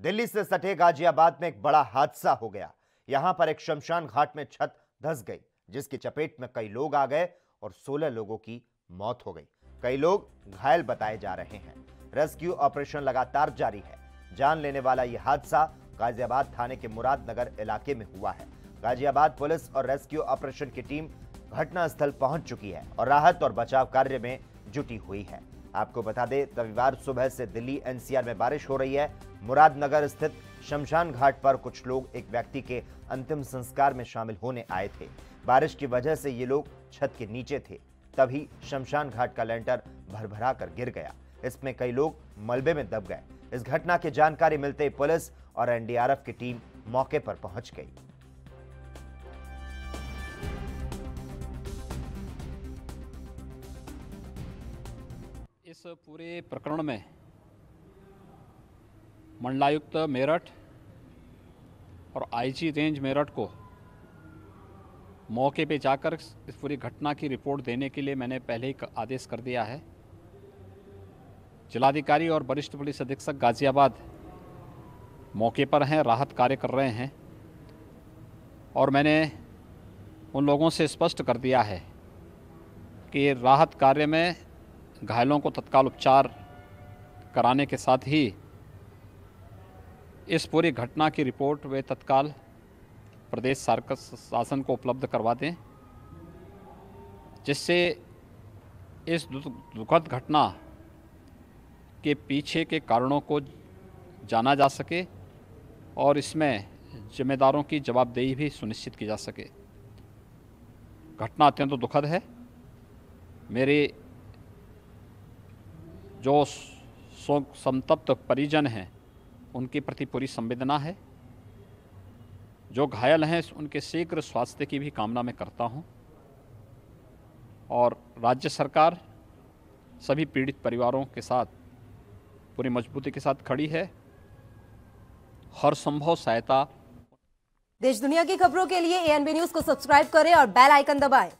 दिल्ली से सटे गाजियाबाद में एक बड़ा हादसा हो गया। यहाँ पर एक शमशान घाट में छत धस गई, जिसकी चपेट में कई लोग आ गए और 16 लोगों की मौत हो गई। कई लोग घायल बताए जा रहे हैं। रेस्क्यू ऑपरेशन लगातार जारी है। जान लेने वाला यह हादसा गाजियाबाद थाने के मुरादनगर इलाके में हुआ है। गाजियाबाद पुलिस और रेस्क्यू ऑपरेशन की टीम घटनास्थल पहुँच चुकी है और राहत और बचाव कार्य में जुटी हुई है। आपको बता दें, रविवार सुबह से दिल्ली एनसीआर में बारिश हो रही है। मुरादनगर स्थित शमशान घाट पर कुछ लोग एक व्यक्ति के अंतिम संस्कार में शामिल होने आए थे। बारिश की वजह से ये लोग छत के नीचे थे। तभी शमशान घाट का लेंटर भरभरा कर गिर गया। इसमें कई लोग मलबे में दब गए। इस घटना की जानकारी मिलते पुलिस और एनडीआरएफ की टीम मौके पर पहुँच गई। इस पूरे प्रकरण में मंडलायुक्त मेरठ और आईजी रेंज मेरठ को मौके पे जाकर इस पूरी घटना की रिपोर्ट देने के लिए मैंने पहले ही आदेश कर दिया है। जिलाधिकारी और वरिष्ठ पुलिस अधीक्षक गाज़ियाबाद मौके पर हैं, राहत कार्य कर रहे हैं और मैंने उन लोगों से स्पष्ट कर दिया है कि राहत कार्य में घायलों को तत्काल उपचार कराने के साथ ही इस पूरी घटना की रिपोर्ट वे तत्काल प्रदेश शासन को उपलब्ध करवा दें, जिससे इस दुखद घटना के पीछे के कारणों को जाना जा सके और इसमें जिम्मेदारों की जवाबदेही भी सुनिश्चित की जा सके। घटना अत्यंत तो दुखद है। मेरे जो शोक संतप्त परिजन हैं, उनके प्रति पूरी संवेदना है। जो घायल हैं, उनके शीघ्र स्वास्थ्य की भी कामना मैं करता हूँ। और राज्य सरकार सभी पीड़ित परिवारों के साथ, पूरी मजबूती के साथ खड़ी है। हर संभव सहायता। देश दुनिया की खबरों के लिए एएनबी न्यूज़ को सब्सक्राइब करें और बेल आइकन दबाएँ।